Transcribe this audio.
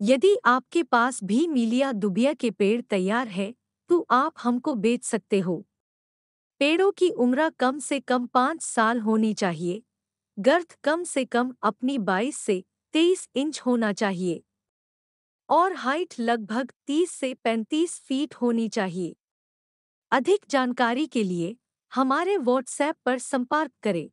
यदि आपके पास भी मीलिया दुबिया के पेड़ तैयार है तो आप हमको बेच सकते हो। पेड़ों की उम्र कम से कम पाँच साल होनी चाहिए। गर्थ कम से कम अपनी 22 से 23 इंच होना चाहिए। और हाइट लगभग 30 से 35 फीट होनी चाहिए। अधिक जानकारी के लिए हमारे व्हाट्सएप पर संपर्क करें।